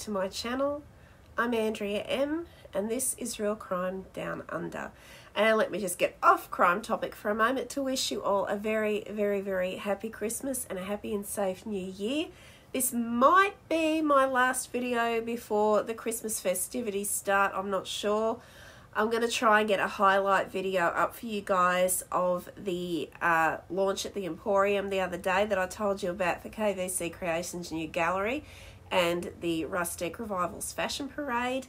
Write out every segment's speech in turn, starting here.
to my channel. I'm Andrea M and this is Real Crime Down Under. And let me just get off crime topic for a moment to wish you all a very, very, very happy Christmas and a happy and safe new year. This might be my last video before the Christmas festivities start, I'm not sure. I'm going to try and get a highlight video up for you guys of the uh, launch at the Emporium the other day that I told you about for KVC Creations new gallery and the Rustic Revivals Fashion Parade.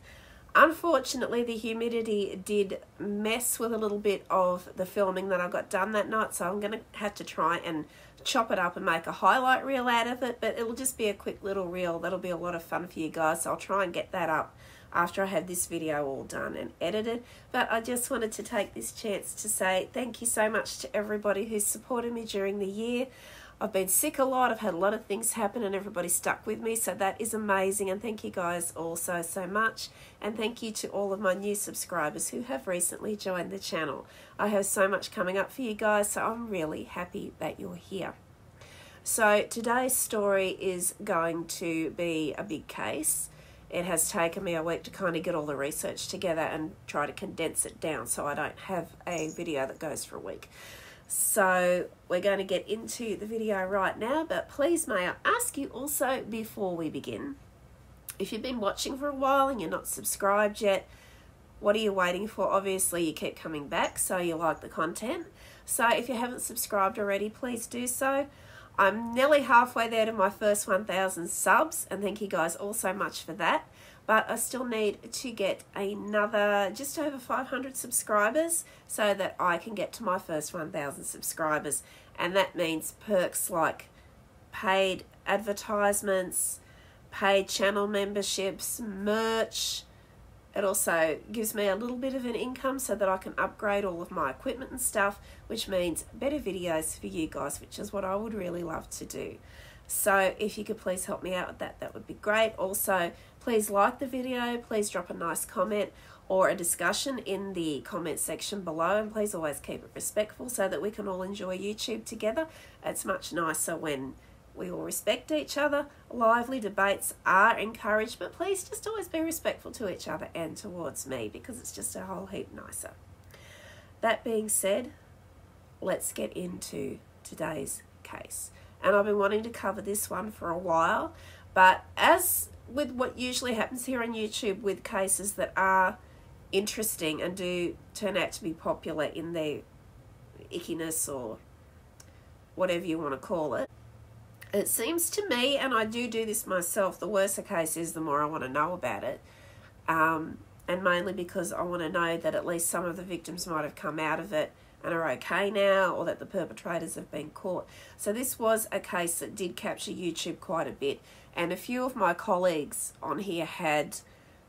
Unfortunately, the humidity did mess with a little bit of the filming that I got done that night, so I'm going to have to try and chop it up and make a highlight reel out of it, but it'll just be a quick little reel. That'll be a lot of fun for you guys, so I'll try and get that up after I have this video all done and edited. But I just wanted to take this chance to say thank you so much to everybody who's supported me during the year. I've been sick a lot, I've had a lot of things happen and everybody stuck with me, so that is amazing. And thank you guys all so, so much. And thank you to all of my new subscribers who have recently joined the channel. I have so much coming up for you guys, so I'm really happy that you're here. So today's story is going to be a big case it has taken me a week to kind of get all the research together and try to condense it down so I don't have a video that goes for a week. So we're going to get into the video right now, but please may I ask you also before we begin, if you've been watching for a while and you're not subscribed yet, what are you waiting for? Obviously you keep coming back, so you like the content. So if you haven't subscribed already, please do so. I'm nearly halfway there to my first 1,000 subs, and thank you guys all so much for that. But I still need to get another just over 500 subscribers so that I can get to my first 1,000 subscribers. And that means perks like paid advertisements, paid channel memberships, merch, it also gives me a little bit of an income so that I can upgrade all of my equipment and stuff, which means better videos for you guys, which is what I would really love to do. So if you could please help me out with that, that would be great. Also, please like the video, please drop a nice comment or a discussion in the comment section below and please always keep it respectful so that we can all enjoy YouTube together. It's much nicer when we all respect each other. Lively debates are encouraged, but please just always be respectful to each other and towards me because it's just a whole heap nicer. That being said, let's get into today's case. And I've been wanting to cover this one for a while, but as with what usually happens here on YouTube with cases that are interesting and do turn out to be popular in their ickiness or whatever you want to call it, it seems to me, and I do do this myself, the worse the case is, the more I want to know about it. Um, and mainly because I want to know that at least some of the victims might have come out of it and are okay now, or that the perpetrators have been caught. So this was a case that did capture YouTube quite a bit. And a few of my colleagues on here had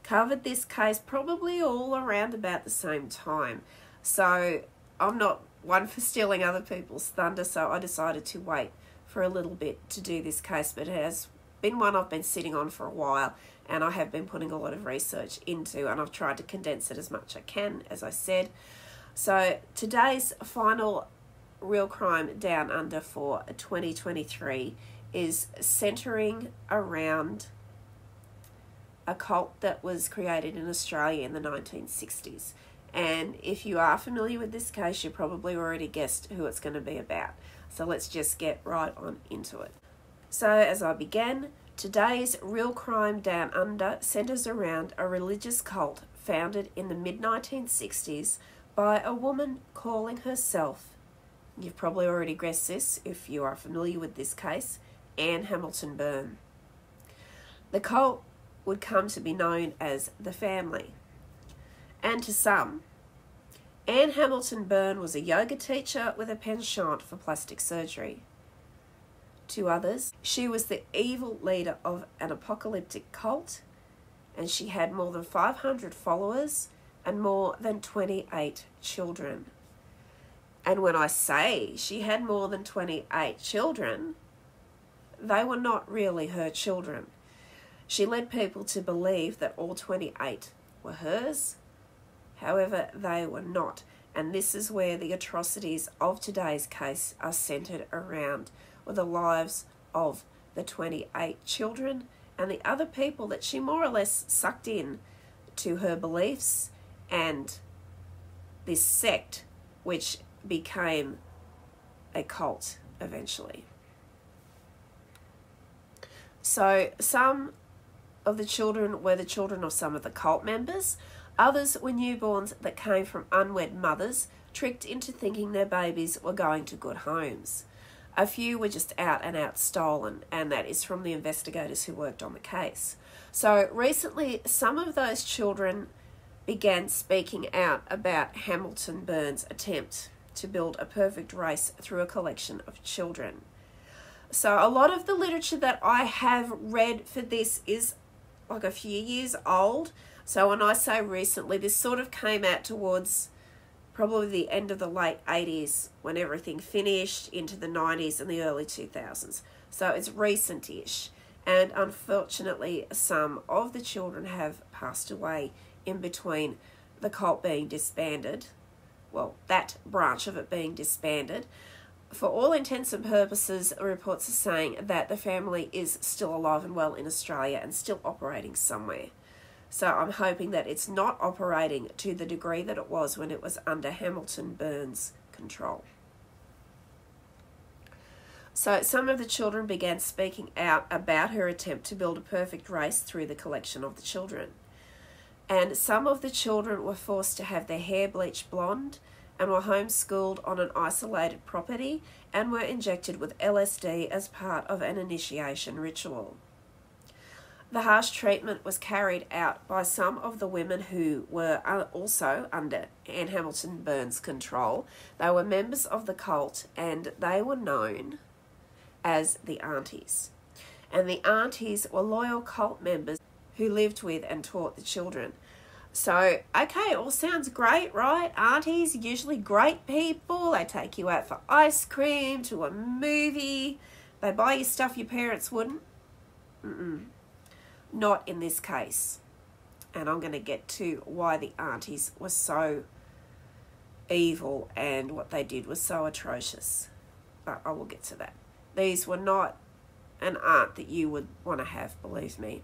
covered this case probably all around about the same time. So I'm not one for stealing other people's thunder, so I decided to wait for a little bit to do this case, but it has been one I've been sitting on for a while and I have been putting a lot of research into and I've tried to condense it as much as I can, as I said. So today's final real crime down under for 2023 is centering around a cult that was created in Australia in the 1960s. And if you are familiar with this case, you probably already guessed who it's going to be about. So let's just get right on into it. So, as I began, today's Real Crime Down Under centers around a religious cult founded in the mid 1960s by a woman calling herself, you've probably already guessed this if you are familiar with this case, Anne Hamilton Byrne. The cult would come to be known as the family. And to some, Anne Hamilton Byrne was a yoga teacher with a penchant for plastic surgery. To others, she was the evil leader of an apocalyptic cult, and she had more than 500 followers and more than 28 children. And when I say she had more than 28 children, they were not really her children. She led people to believe that all 28 were hers However, they were not, and this is where the atrocities of today's case are centered around, were the lives of the 28 children and the other people that she more or less sucked in to her beliefs and this sect, which became a cult eventually. So, some of the children were the children of some of the cult members, others were newborns that came from unwed mothers, tricked into thinking their babies were going to good homes. A few were just out and out stolen, and that is from the investigators who worked on the case. So, recently, some of those children began speaking out about Hamilton Byrne's attempt to build a perfect race through a collection of children. So, a lot of the literature that I have read for this is like a few years old. So, when I say recently, this sort of came out towards probably the end of the late 80s when everything finished into the 90s and the early 2000s. So, it's recent ish. And unfortunately, some of the children have passed away in between the cult being disbanded, well, that branch of it being disbanded. For all intents and purposes, reports are saying that the family is still alive and well in Australia and still operating somewhere. So I'm hoping that it's not operating to the degree that it was when it was under Hamilton Byrne's control. So some of the children began speaking out about her attempt to build a perfect race through the collection of the children and some of the children were forced to have their hair bleached blonde and were homeschooled on an isolated property and were injected with LSD as part of an initiation ritual. The harsh treatment was carried out by some of the women who were uh, also under Anne Hamilton Byrne's control. They were members of the cult and they were known as the aunties. And the aunties were loyal cult members who lived with and taught the children. So, okay, all sounds great, right? Aunties, usually great people. They take you out for ice cream, to a movie. They buy you stuff your parents wouldn't. Mm-mm. Not in this case. And I'm going to get to why the aunties were so evil and what they did was so atrocious. But I will get to that. These were not an aunt that you would want to have, believe me.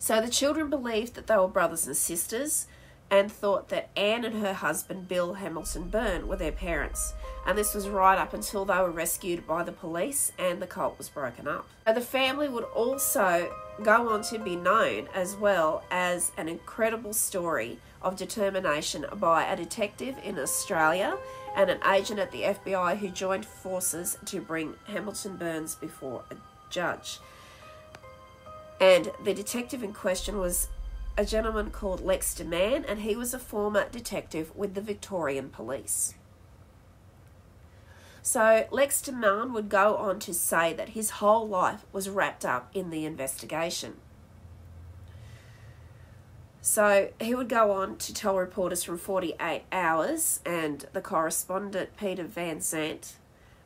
So the children believed that they were brothers and sisters and thought that Anne and her husband Bill Hamilton Byrne were their parents. And this was right up until they were rescued by the police and the cult was broken up. The family would also go on to be known as well as an incredible story of determination by a detective in Australia and an agent at the FBI who joined forces to bring Hamilton Byrnes before a judge. And the detective in question was a gentleman called Lex Mann, and he was a former detective with the Victorian Police. So Lex Mann would go on to say that his whole life was wrapped up in the investigation. So he would go on to tell reporters from 48 Hours and the correspondent Peter Van Sant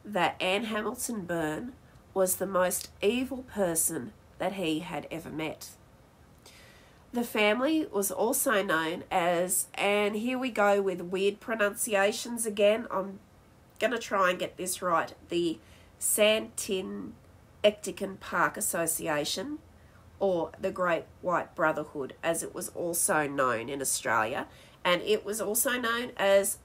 that Anne Hamilton Byrne was the most evil person that he had ever met. The family was also known as, and here we go with weird pronunciations again. I'm going to try and get this right. The Santin Ectican Park Association, or the Great White Brotherhood, as it was also known in Australia. And it was also known as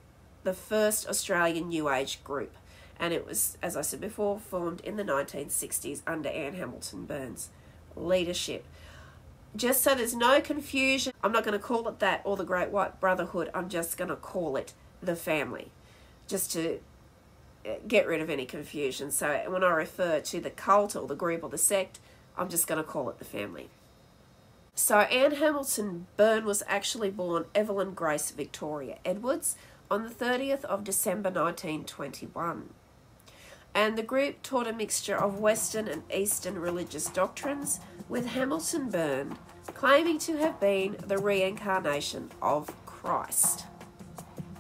the first Australian New Age group. And it was, as I said before, formed in the 1960s under Anne Hamilton Byrne's leadership. Just so there's no confusion, I'm not going to call it that or the Great White Brotherhood, I'm just going to call it the family, just to uh, get rid of any confusion. So when I refer to the cult or the group or the sect, I'm just going to call it the family. So Anne Hamilton Byrne was actually born Evelyn Grace Victoria Edwards on the 30th of December 1921 and the group taught a mixture of Western and Eastern religious doctrines, with Hamilton Byrne claiming to have been the reincarnation of Christ.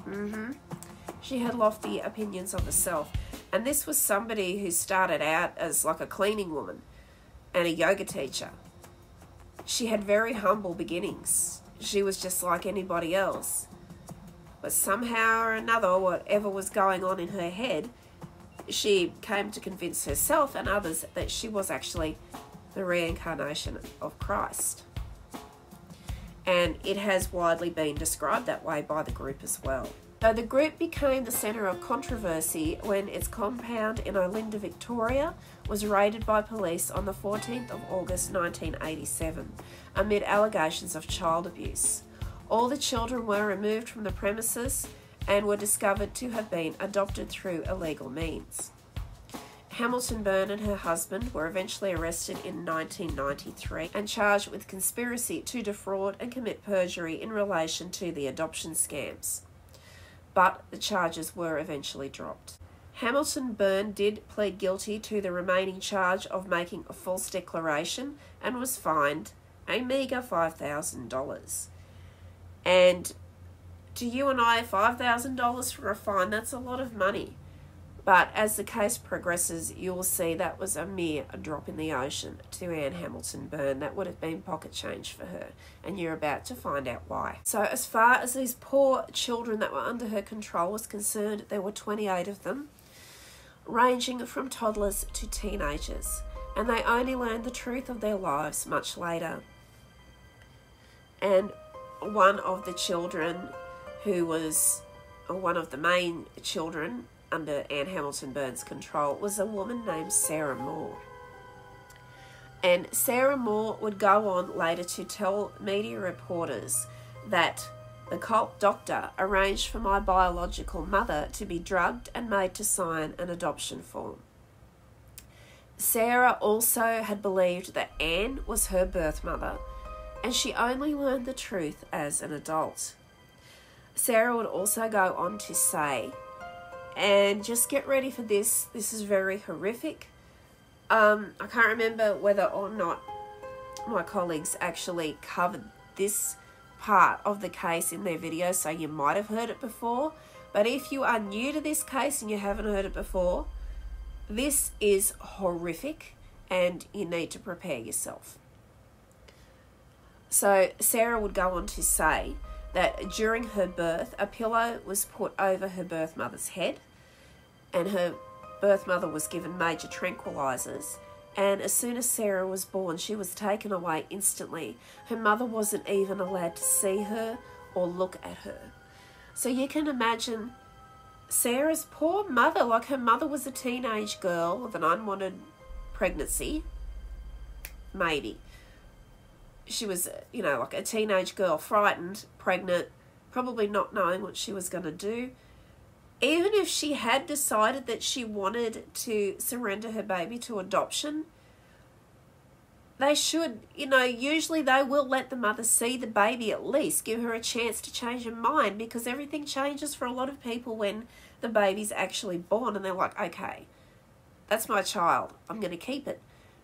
Mm-hmm. She had lofty opinions of herself, and this was somebody who started out as like a cleaning woman and a yoga teacher. She had very humble beginnings. She was just like anybody else. But somehow or another, whatever was going on in her head, she came to convince herself and others that she was actually the reincarnation of Christ. And it has widely been described that way by the group as well. So the group became the centre of controversy when its compound in Olinda, Victoria was raided by police on the 14th of August 1987 amid allegations of child abuse. All the children were removed from the premises and were discovered to have been adopted through illegal means. Hamilton Byrne and her husband were eventually arrested in 1993 and charged with conspiracy to defraud and commit perjury in relation to the adoption scams. But the charges were eventually dropped. Hamilton Byrne did plead guilty to the remaining charge of making a false declaration and was fined a meagre $5,000. And to you and I, $5,000 for a fine, that's a lot of money. But as the case progresses, you'll see that was a mere drop in the ocean to Anne Hamilton Byrne. That would have been pocket change for her, and you're about to find out why. So, as far as these poor children that were under her control was concerned, there were 28 of them, ranging from toddlers to teenagers, and they only learned the truth of their lives much later. And one of the children, who was uh, one of the main children under Anne Hamilton Byrne's control, was a woman named Sarah Moore. And Sarah Moore would go on later to tell media reporters that the cult doctor arranged for my biological mother to be drugged and made to sign an adoption form. Sarah also had believed that Anne was her birth mother and she only learned the truth as an adult. Sarah would also go on to say, and just get ready for this, this is very horrific. Um, I can't remember whether or not my colleagues actually covered this part of the case in their video, so you might have heard it before. But if you are new to this case and you haven't heard it before, this is horrific and you need to prepare yourself. So Sarah would go on to say that during her birth, a pillow was put over her birth mother's head, and her birth mother was given major tranquilizers. And as soon as Sarah was born, she was taken away instantly. Her mother wasn't even allowed to see her or look at her. So you can imagine Sarah's poor mother, like her mother was a teenage girl with an unwanted pregnancy, maybe she was, you know, like a teenage girl, frightened, pregnant, probably not knowing what she was going to do. Even if she had decided that she wanted to surrender her baby to adoption, they should, you know, usually they will let the mother see the baby at least, give her a chance to change her mind because everything changes for a lot of people when the baby's actually born and they're like, okay, that's my child, I'm going to keep it.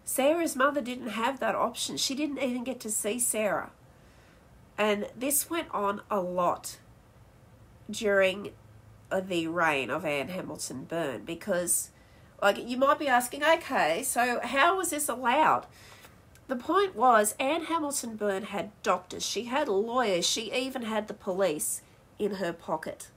Sarah's mother didn't have that option. She didn't even get to see Sarah. And this went on a lot during the reign of Anne Hamilton Byrne because, like, you might be asking, okay, so how was this allowed? The point was, Anne Hamilton Byrne had doctors, she had lawyers, she even had the police in her pocket.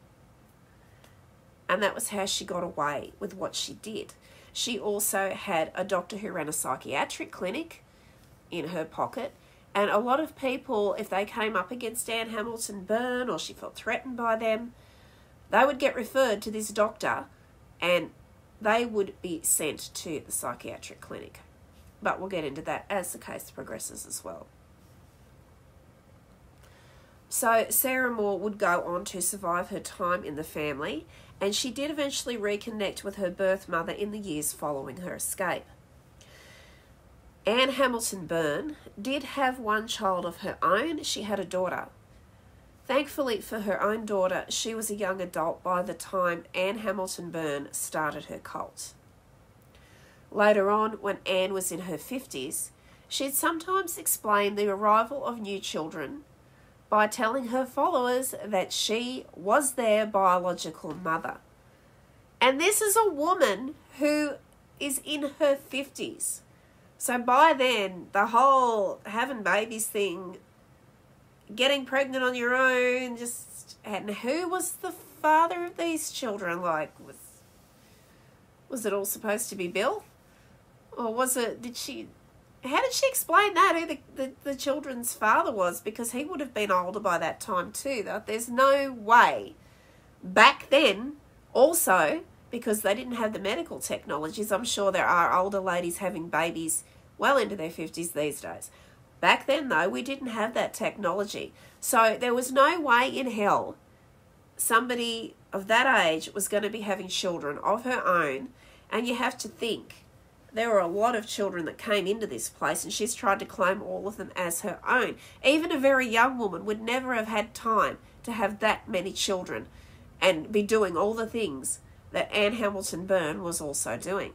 And that was how she got away with what she did. She also had a doctor who ran a psychiatric clinic in her pocket. And a lot of people, if they came up against Anne Hamilton Byrne or she felt threatened by them, they would get referred to this doctor and they would be sent to the psychiatric clinic. But we'll get into that as the case progresses as well. So, Sarah Moore would go on to survive her time in the family and she did eventually reconnect with her birth mother in the years following her escape. Anne Hamilton Byrne did have one child of her own. She had a daughter. Thankfully for her own daughter, she was a young adult by the time Anne Hamilton Byrne started her cult. Later on, when Anne was in her 50s, she'd sometimes explain the arrival of new children by telling her followers that she was their biological mother. And this is a woman who is in her 50s. So by then, the whole having babies thing, getting pregnant on your own, just and who was the father of these children? Like was was it all supposed to be Bill? Or was it did she how did she explain that who the, the, the children's father was? Because he would have been older by that time too. That there's no way. Back then also because they didn't have the medical technologies i'm sure there are older ladies having babies well into their 50s these days. Back then though we didn't have that technology. So there was no way in hell somebody of that age was going to be having children of her own. And you have to think there were a lot of children that came into this place and she's tried to claim all of them as her own. Even a very young woman would never have had time to have that many children and be doing all the things that Anne Hamilton Byrne was also doing.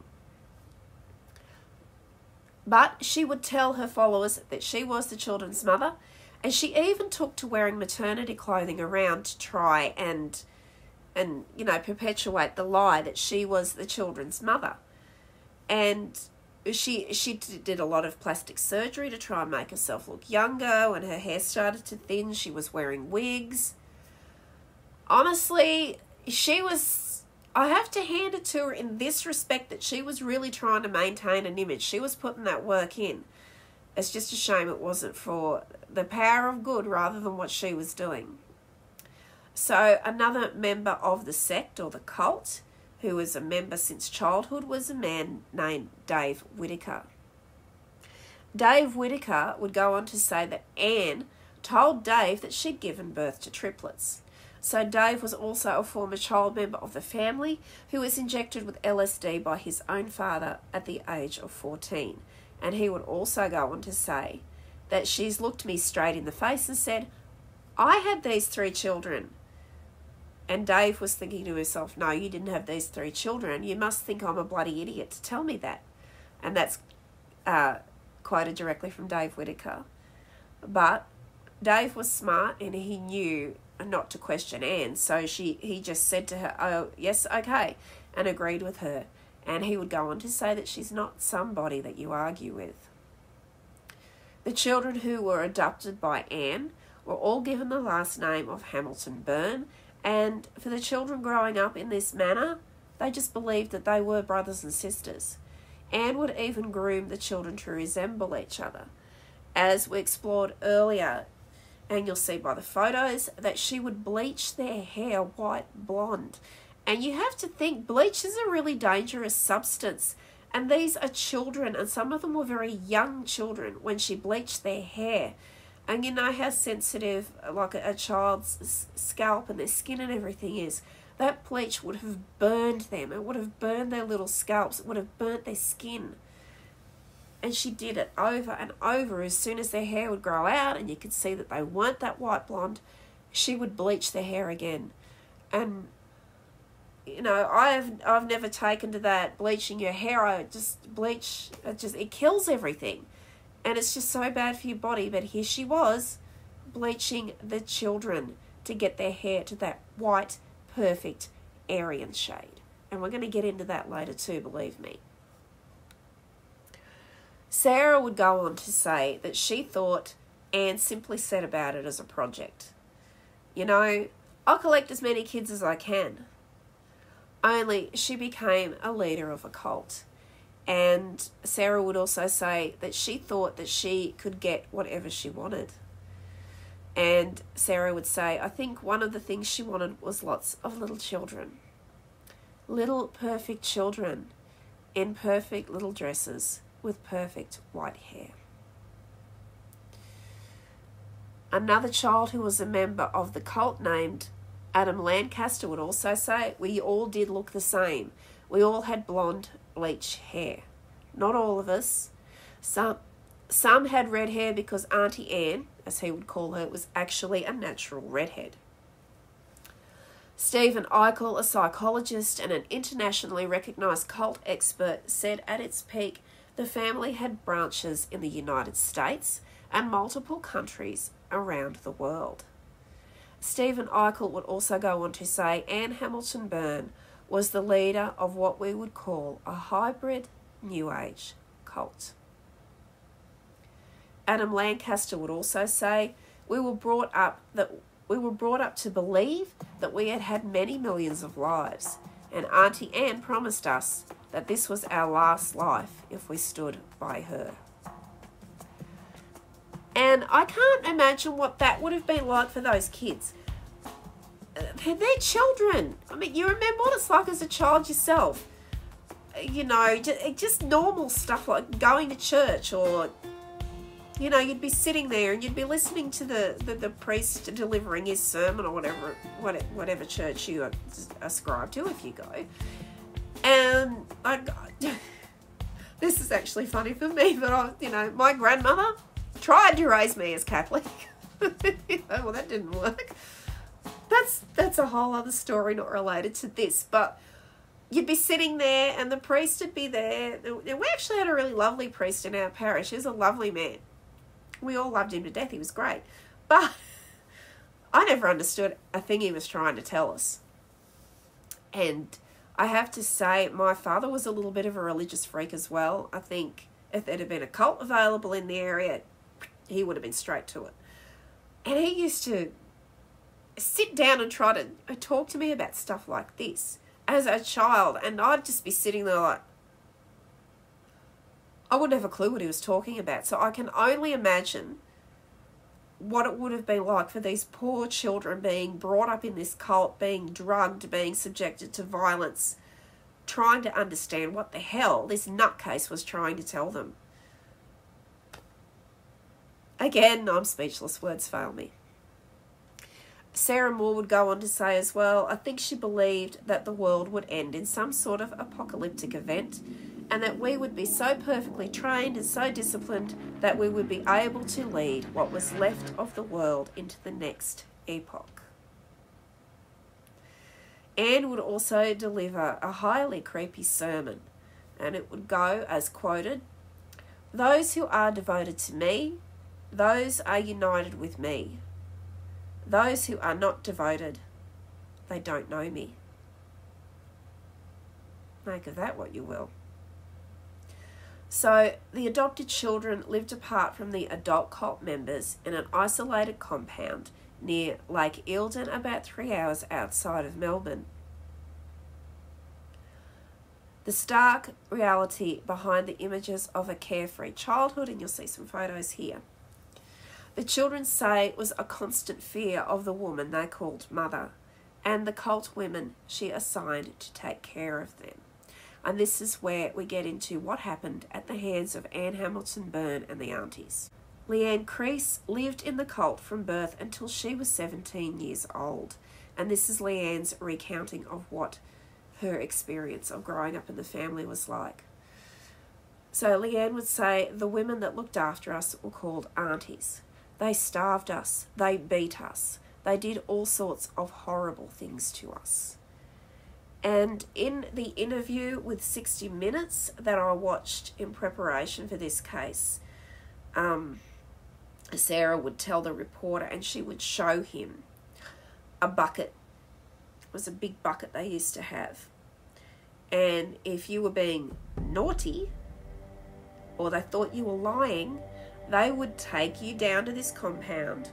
But she would tell her followers that she was the children's mother, and she even took to wearing maternity clothing around to try and and you know perpetuate the lie that she was the children's mother and she she did a lot of plastic surgery to try and make herself look younger. When her hair started to thin she was wearing wigs. Honestly she was i have to hand it to her in this respect that she was really trying to maintain an image. She was putting that work in. It's just a shame it wasn't for the power of good rather than what she was doing. So another member of the sect or the cult who was a member since childhood, was a man named Dave Whitaker. Dave Whitaker would go on to say that Anne told Dave that she'd given birth to triplets. So Dave was also a former child member of the family who was injected with LSD by his own father at the age of 14. And he would also go on to say that she's looked me straight in the face and said, I had these three children. And Dave was thinking to himself, No, you didn't have these three children. You must think I'm a bloody idiot to tell me that. And that's uh, quoted directly from Dave Whitaker. But Dave was smart and he knew not to question Anne, so she he just said to her, "Oh, yes, okay," and agreed with her. And he would go on to say that she's not somebody that you argue with. The children who were adopted by Anne were all given the last name of Hamilton Byrne and for the children growing up in this manner, they just believed that they were brothers and sisters. Anne would even groom the children to resemble each other. As we explored earlier, and you'll see by the photos, that she would bleach their hair white blonde. And you have to think bleach is a really dangerous substance. And these are children, and some of them were very young children when she bleached their hair. And you know how sensitive, like a, a child's scalp and their skin and everything is. That bleach would have burned them. It would have burned their little scalps. It would have burnt their skin. And she did it over and over. As soon as their hair would grow out and you could see that they weren't that white blonde, she would bleach their hair again. And you know, I've I've never taken to that bleaching your hair. I just bleach. It just it kills everything and it's just so bad for your body. But here she was, bleaching the children to get their hair to that white, perfect Aryan shade. And we're going to get into that later too, believe me. Sarah would go on to say that she thought Anne simply set about it as a project. You know, I'll collect as many kids as I can. Only she became a leader of a cult and Sarah would also say that she thought that she could get whatever she wanted. And Sarah would say, I think one of the things she wanted was lots of little children. Little perfect children in perfect little dresses with perfect white hair. Another child who was a member of the cult named Adam Lancaster would also say, We all did look the same. We all had blonde bleach hair. Not all of us. Some some had red hair because Auntie Anne, as he would call her, was actually a natural redhead. Stephen Eichel, a psychologist and an internationally recognized cult expert, said at its peak the family had branches in the United States and multiple countries around the world. Stephen Eichel would also go on to say Anne Hamilton Byrne was the leader of what we would call a hybrid New Age cult. Adam Lancaster would also say, "We were brought up that we were brought up to believe that we had had many millions of lives, and Auntie Anne promised us that this was our last life if we stood by her." And I can't imagine what that would have been like for those kids. They're, they're children. I mean, you remember what it's like as a child yourself. You know, just, just normal stuff like going to church or you know, you'd be sitting there and you'd be listening to the, the, the priest delivering his sermon or whatever, whatever, whatever church you ascribe to if you go. And I, this is actually funny for me, but I, you know, my grandmother tried to raise me as Catholic. well, that didn't work. That's that's a whole other story, not related to this. But you'd be sitting there, and the priest would be there. We actually had a really lovely priest in our parish. He's a lovely man. We all loved him to death. He was great, but I never understood a thing he was trying to tell us. And I have to say, my father was a little bit of a religious freak as well. I think if there had been a cult available in the area, he would have been straight to it. And he used to sit down and try to uh, talk to me about stuff like this as a child, and I'd just be sitting there like, I wouldn't have a clue what he was talking about. So I can only imagine what it would have been like for these poor children being brought up in this cult, being drugged, being subjected to violence, trying to understand what the hell this nutcase was trying to tell them. Again, I'm speechless, words fail me. Sarah Moore would go on to say as well, I think she believed that the world would end in some sort of apocalyptic event and that we would be so perfectly trained and so disciplined that we would be able to lead what was left of the world into the next epoch. Anne would also deliver a highly creepy sermon, and it would go as quoted Those who are devoted to me, those are united with me. Those who are not devoted, they don't know me. Make of that what you will. So the adopted children lived apart from the adult cult members in an isolated compound near Lake Eildon, about three hours outside of Melbourne. The stark reality behind the images of a carefree childhood, and you'll see some photos here. The children say it was a constant fear of the woman they called mother and the cult women she assigned to take care of them. And this is where we get into what happened at the hands of Anne Hamilton Byrne and the aunties. Leanne Crease lived in the cult from birth until she was 17 years old. And this is Leanne's recounting of what her experience of growing up in the family was like. So Leanne would say the women that looked after us were called aunties. They starved us, they beat us, they did all sorts of horrible things to us. And in the interview with 60 Minutes that I watched in preparation for this case, um, Sarah would tell the reporter and she would show him a bucket. It was a big bucket they used to have. And if you were being naughty or they thought you were lying, they would take you down to this compound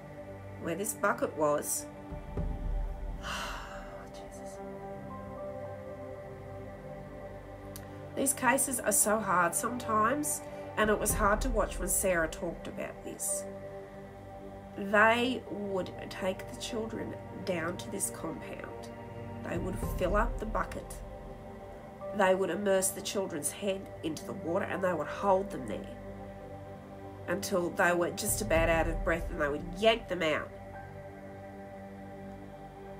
where this bucket was oh, These cases are so hard sometimes, and it was hard to watch when Sarah talked about this. They would take the children down to this compound. They would fill up the bucket. They would immerse the children's head into the water and they would hold them there until they were just about out of breath and they would yank them out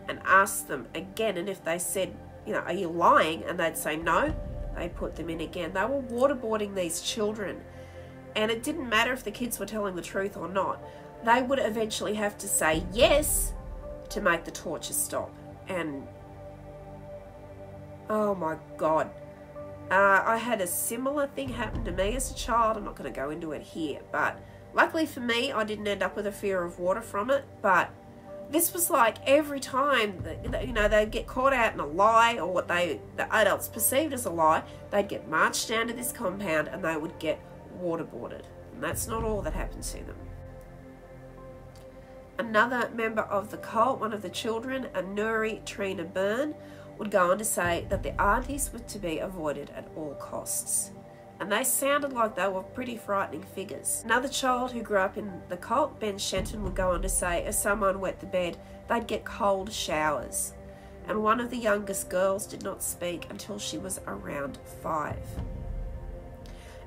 and ask them again. And if they said, you know, are you lying? And they'd say no, they put them in again. They were waterboarding these children, and it didn't matter if the kids were telling the truth or not. They would eventually have to say yes to make the torture stop. And oh my god. Uh, I had a similar thing happen to me as a child. I'm not going to go into it here, but luckily for me, I didn't end up with a fear of water from it. But this was like every time that, you know they'd get caught out in a lie or what they the adults perceived as a lie they'd get marched down to this compound and they would get waterboarded and that's not all that happened to them another member of the cult one of the children Anuri Trina Byrne would go on to say that the aunties were to be avoided at all costs and they sounded like they were pretty frightening figures. Another child who grew up in the cult, Ben Shenton, would go on to say, as someone wet the bed, they'd get cold showers. And one of the youngest girls did not speak until she was around five.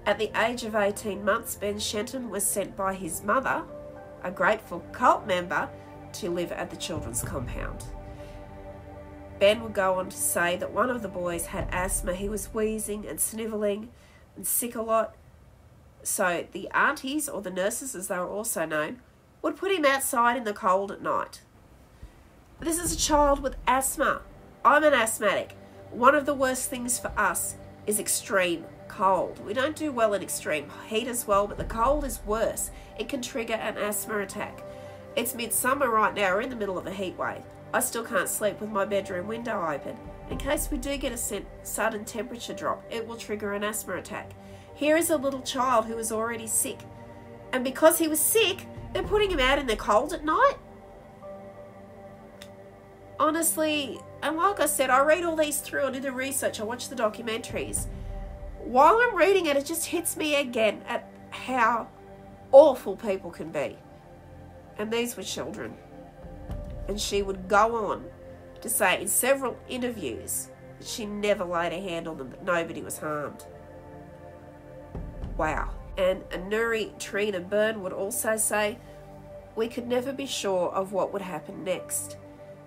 At the age of 18 months, Ben Shenton was sent by his mother, a grateful cult member, to live at the children's compound. Ben would go on to say that one of the boys had asthma. He was wheezing and snivelling and sick a lot. So the aunties, or the nurses as they were also known, would put him outside in the cold at night. This is a child with asthma. I'm an asthmatic. One of the worst things for us is extreme cold. We don't do well in extreme heat as well, but the cold is worse. It can trigger an asthma attack. It's midsummer right now, we're in the middle of a heat wave. I still can't sleep with my bedroom window open. In case we do get a sudden temperature drop, it will trigger an asthma attack. Here is a little child who is already sick. And because he was sick, they're putting him out in the cold at night? Honestly, and like I said, I read all these through, I do the research, I watch the documentaries. While I'm reading it, it just hits me again at how awful people can be. And these were children. And she would go on to say in several interviews that she never laid a hand on them, that nobody was harmed. Wow. And Anuri Trina Byrne would also say, We could never be sure of what would happen next.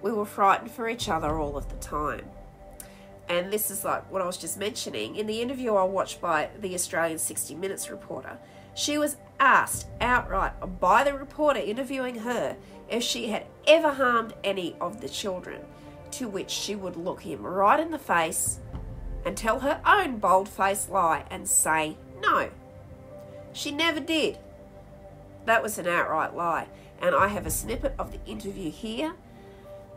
We were frightened for each other all of the time. And this is like what I was just mentioning. In the interview I watched by the Australian 60 Minutes reporter, she was asked outright by the reporter interviewing her if she had ever harmed any of the children, to which she would look him right in the face and tell her own bold faced lie and say no. She never did. That was an outright lie, and I have a snippet of the interview here.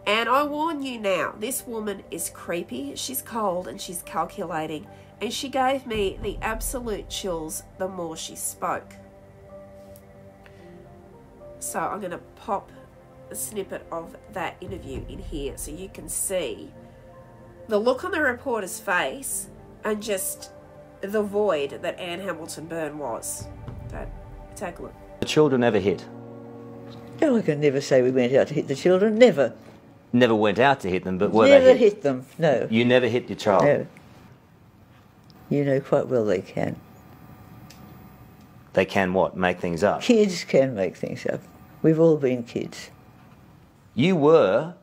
And I warn you now, this woman is creepy, she's cold, and she's calculating, and she gave me the absolute chills the more she spoke. So I'm going to pop a snippet of that interview in here so you can see the look on the reporter's face and just the void that Anne Hamilton Byrne was. But take a look. The children ever hit? No, I can never say we went out to hit the children. Never. Never went out to hit them, but were never they hit? hit them. No. You never hit your child? No. You know quite well they can. They can what? Make things up? Kids can make things up. We've all been kids. You were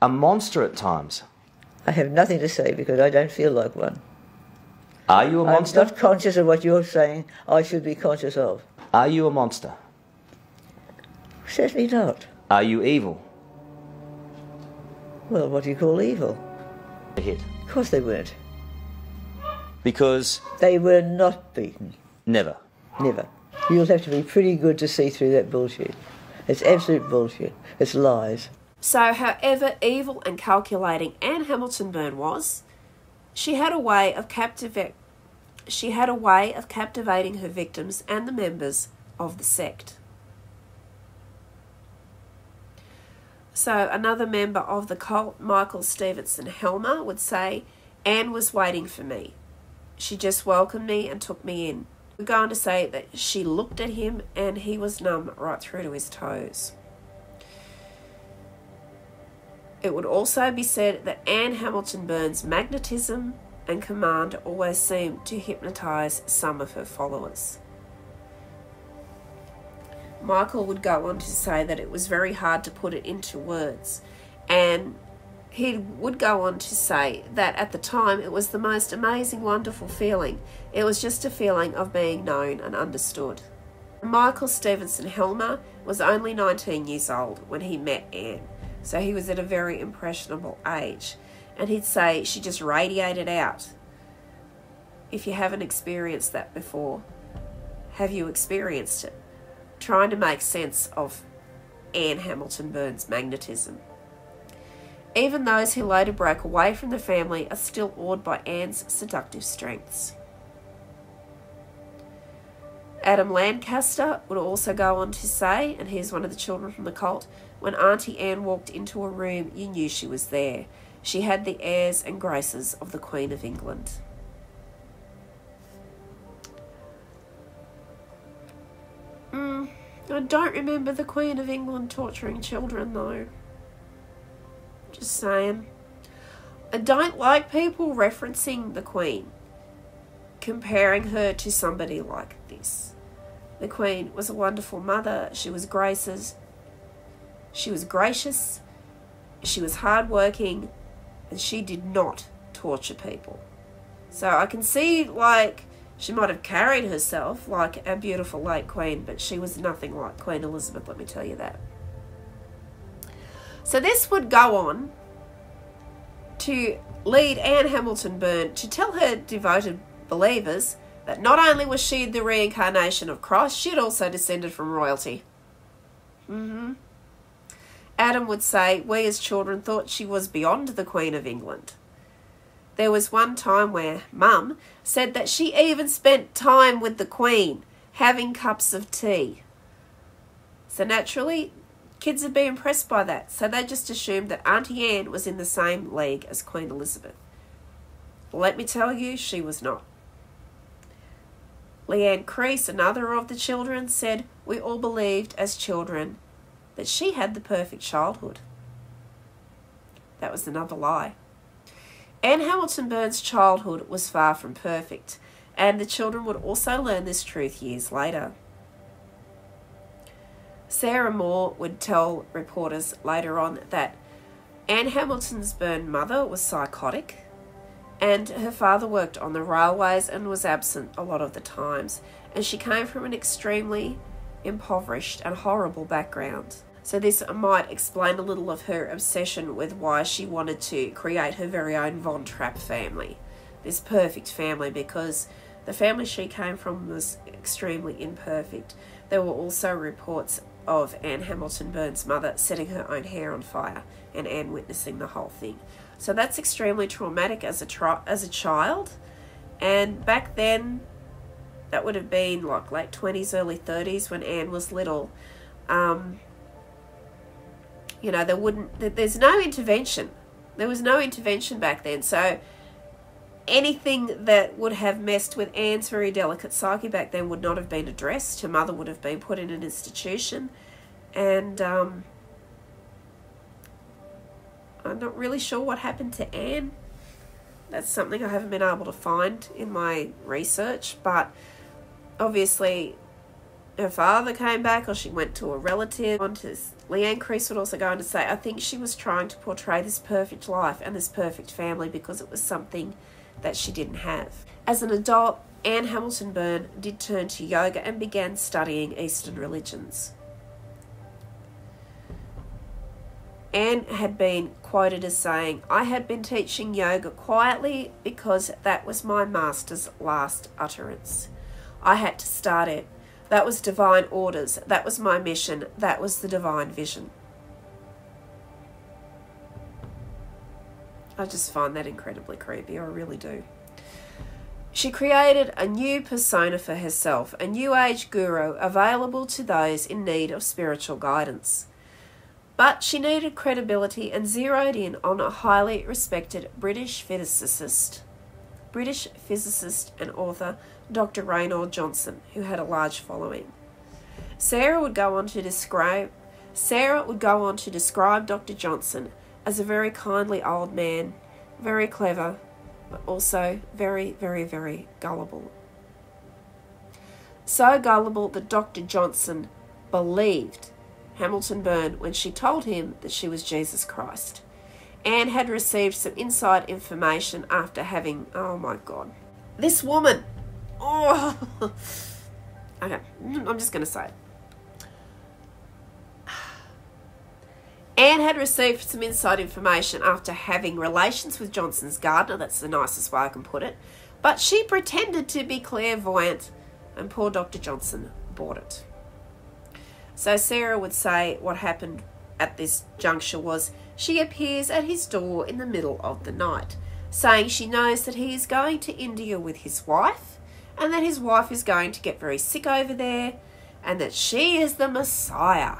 a monster at times. I have nothing to say because I don't feel like one. Are you a monster? I'm not conscious of what you're saying. I should be conscious of. Are you a monster? Certainly not. Are you evil? Well, what do you call evil? A hit. Of course they weren't. Because They were not beaten. never. Never. You'll have to be pretty good to see through that bullshit. It's absolute bullshit. It's lies. So, however evil and calculating Anne Hamilton Byrne was, she had a way of captivate she had a way of captivating her victims and the members of the sect. So, another member of the cult, Michael Stevenson Helmer, would say, Anne was waiting for me. She just welcomed me and took me in. We're going to say that she looked at him and he was numb right through to his toes. It would also be said that Anne Hamilton Byrne's magnetism and command always seemed to hypnotize some of her followers. Michael would go on to say that it was very hard to put it into words, and he would go on to say that at the time it was the most amazing, wonderful feeling. It was just a feeling of being known and understood. Michael Stevenson Helmer was only 19 years old when he met Anne, so he was at a very impressionable age. And he'd say she just radiated out. If you haven't experienced that before, have you experienced it? Trying to make sense of Anne Hamilton Byrne's magnetism. Even those who later broke away from the family are still awed by Anne's seductive strengths. Adam Lancaster would also go on to say, and he's one of the children from the cult, when Auntie Anne walked into a room, you knew she was there. She had the airs and graces of the Queen of England. Mm, I don't remember the Queen of England torturing children, though. Just saying. I don't like people referencing the Queen, comparing her to somebody like this. The Queen was a wonderful mother. She was gracious. She was gracious. She was hardworking, and she did not torture people. So I can see, like, she might have carried herself like a beautiful late Queen, but she was nothing like Queen Elizabeth, let me tell you that. So this would go on to lead Anne Hamilton Byrne to tell her devoted believers that not only was she the reincarnation of Christ, she had also descended from royalty. Mm-hmm. Adam would say, We as children thought she was beyond the Queen of England. There was one time where Mum said that she even spent time with the Queen, having cups of tea. So naturally, kids would be impressed by that, so they just assumed that Auntie Anne was in the same league as Queen Elizabeth. Let me tell you, she was not. Leanne Creese, another of the children, said, We all believed as children that she had the perfect childhood. That was another lie. Anne Hamilton Byrne's childhood was far from perfect, and the children would also learn this truth years later. Sarah Moore would tell reporters later on that Anne Hamilton's Byrne mother was psychotic, and her father worked on the railways and was absent a lot of the times, and she came from an extremely impoverished and horrible background. So, this might explain a little of her obsession with why she wanted to create her very own Von Trapp family. This perfect family, because the family she came from was extremely imperfect. There were also reports of Anne Hamilton Byrne's mother setting her own hair on fire and Anne witnessing the whole thing. So that's extremely traumatic as a as a child. And back then, that would have been like late twenties, early thirties when Anne was little. Um, you know, there wouldn't, there's no intervention. There was no intervention back then. So anything that would have messed with Anne's very delicate psyche back then would not have been addressed. Her mother would have been put in an institution. And um, I'm not really sure what happened to Anne. That's something I haven't been able to find in my research. But obviously, her father came back or she went to a relative. Leanne Creese would also go on to say, I think she was trying to portray this perfect life and this perfect family because it was something that she didn't have. As an adult, Anne Hamilton Byrne did turn to yoga and began studying Eastern religions. Anne had been quoted as saying, I had been teaching yoga quietly because that was my master's last utterance. I had to start it that was divine orders. That was my mission. That was the divine vision. I just find that incredibly creepy. I really do. She created a new persona for herself, a new age guru available to those in need of spiritual guidance. But she needed credibility and zeroed in on a highly respected British physicist, British physicist and author Dr. Raynor Johnson, who had a large following. Sarah would go on to describe Sarah would go on to describe Dr. Johnson as a very kindly old man, very clever, but also very, very, very gullible. So gullible that Dr. Johnson believed Hamilton Byrne when she told him that she was Jesus Christ. Anne had received some inside information after having, oh my God, this woman Oh. Okay, I'm just going to say it. Anne had received some inside information after having relations with Johnson's gardener, that's the nicest way I can put it, but she pretended to be clairvoyant, and poor Dr. Johnson bought it. So Sarah would say what happened at this juncture was she appears at his door in the middle of the night, saying she knows that he is going to India with his wife and that his wife is going to get very sick over there, and that she is the Messiah.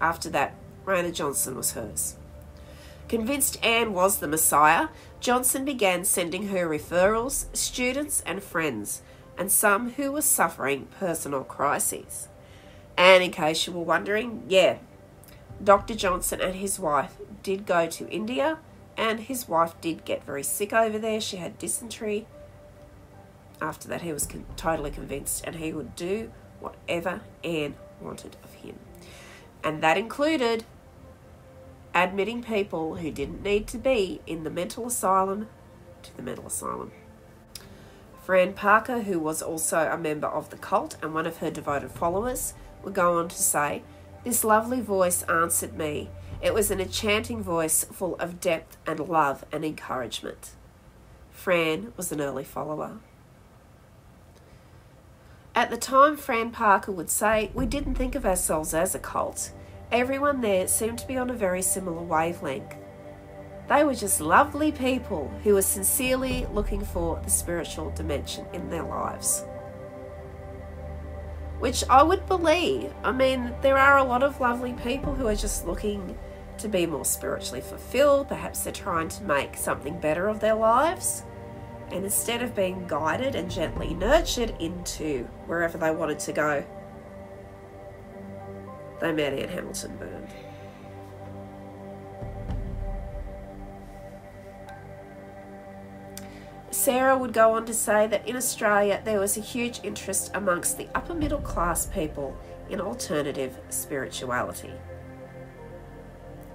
After that, Raynor Johnson was hers. Convinced Anne was the Messiah, Johnson began sending her referrals, students, and friends, and some who were suffering personal crises. And in case you were wondering, yeah, Dr. Johnson and his wife did go to India, and his wife did get very sick over there. She had dysentery. After that, he was con- totally convinced, and he would do whatever Anne wanted of him. And that included admitting people who didn't need to be in the mental asylum to the mental asylum. Fran Parker, who was also a member of the cult and one of her devoted followers, would go on to say, This lovely voice answered me. It was an enchanting voice full of depth and love and encouragement. Fran was an early follower. At the time, Fran Parker would say, We didn't think of ourselves as a cult. Everyone there seemed to be on a very similar wavelength. They were just lovely people who were sincerely looking for the spiritual dimension in their lives. Which I would believe. I mean, there are a lot of lovely people who are just looking to be more spiritually fulfilled. Perhaps they're trying to make something better of their lives. And instead of being guided and gently nurtured into wherever they wanted to go, they met Anne Hamilton Byrne. Sarah would go on to say that in Australia there was a huge interest amongst the upper middle class people in alternative spirituality.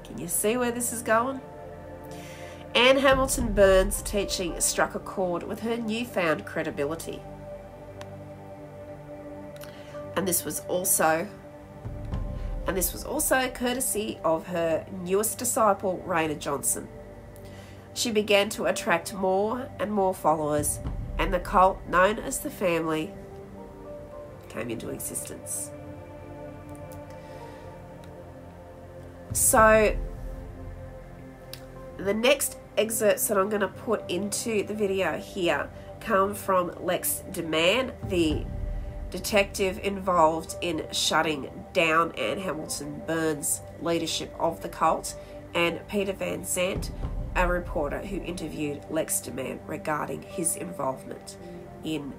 Can you see where this is going? Anne Hamilton Byrne's teaching struck a chord with her newfound credibility. And this was also and this was also courtesy of her newest disciple, Raynor Johnson. She began to attract more and more followers, and the cult known as the family came into existence. So, the next excerpts that I'm going to put into the video here come from Lex de Man, the detective involved in shutting down Anne Hamilton Byrne's leadership of the cult, and Peter Van Sant, a reporter who interviewed Lex de Man regarding his involvement in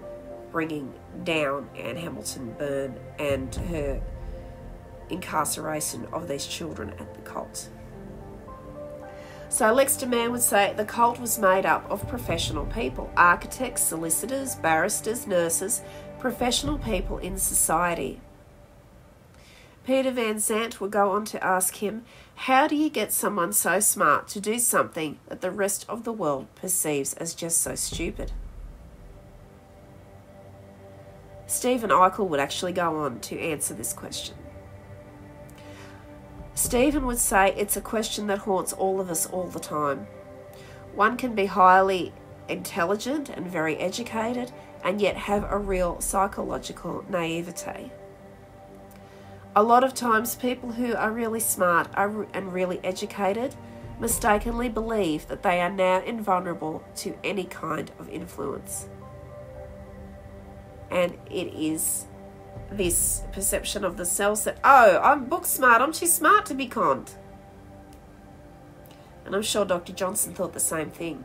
bringing down Anne Hamilton Byrne and her incarceration of these children at the cult. So Lex de Man would say the cult was made up of professional people architects, solicitors, barristers, nurses, professional people in society. Peter Van Sant would go on to ask him, How do you get someone so smart to do something that the rest of the world perceives as just so stupid? Stephen Eichel would actually go on to answer this question. Stephen would say it's a question that haunts all of us all the time. One can be highly intelligent and very educated and yet have a real psychological naivete. A lot of times, people who are really smart and really educated mistakenly believe that they are now invulnerable to any kind of influence. And it is this perception of the self that, oh, I'm book smart, I'm too smart to be conned. And I'm sure Dr. Johnson thought the same thing.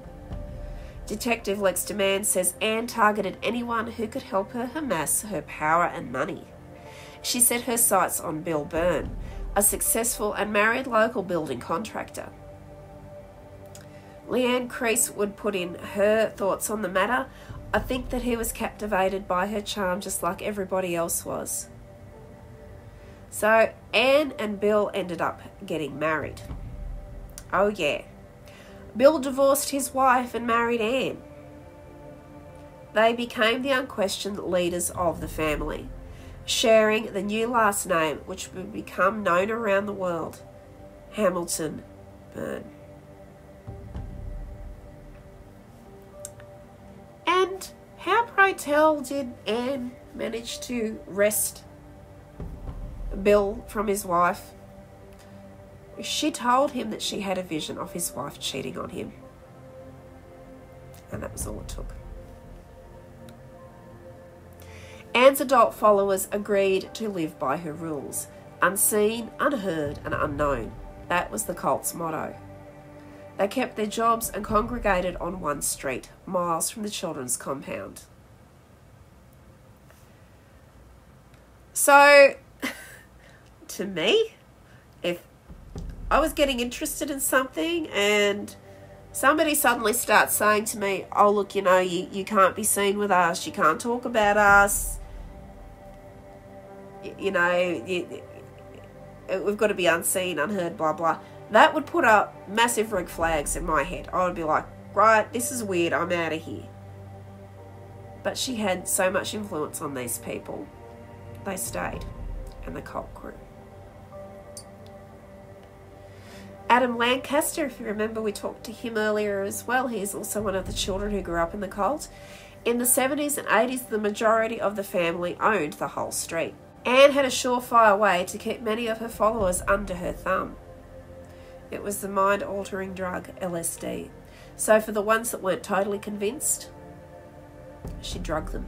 Detective Lex de Man says Anne targeted anyone who could help her amass her power and money. She set her sights on Bill Byrne, a successful and married local building contractor. Leanne Creese would put in her thoughts on the matter. I think that he was captivated by her charm just like everybody else was. So Anne and Bill ended up getting married. Oh, yeah. Bill divorced his wife and married Anne. They became the unquestioned leaders of the family sharing the new last name which would become known around the world Hamilton Byrne. How, pray tell, did Anne manage to wrest Bill from his wife? She told him that she had a vision of his wife cheating on him. And that was all it took. Anne's adult followers agreed to live by her rules unseen, unheard, and unknown. That was the cult's motto. They kept their jobs and congregated on one street, miles from the children's compound. So, to me. If I was getting interested in something and somebody suddenly starts saying to me, Oh, look, you know, you, you can't be seen with us, you can't talk about us, you, you know, you, we've got to be unseen, unheard, blah, blah. That would put up massive red flags in my head. I would be like, Right, this is weird, I'm out of here. But she had so much influence on these people, they stayed, and the cult grew. Adam Lancaster, if you remember, we talked to him earlier as well. He is also one of the children who grew up in the cult. In the 70s and 80s, the majority of the family owned the whole street. Anne had a surefire way to keep many of her followers under her thumb. It was the mind altering drug LSD. So, for the ones that weren't totally convinced, she drugged them.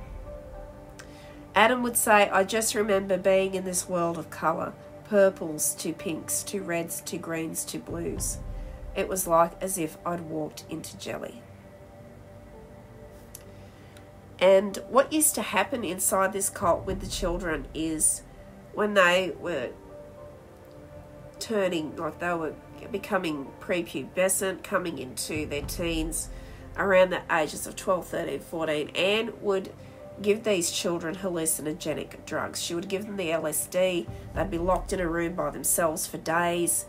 Adam would say, I just remember being in this world of colour purples to pinks to reds to greens to blues. It was like as if I'd walked into jelly. And what used to happen inside this cult with the children is when they were turning, like they were becoming prepubescent, coming into their teens around the ages of 12, 13, 14, Anne would give these children hallucinogenic drugs. She would give them the LSD. They'd be locked in a room by themselves for days,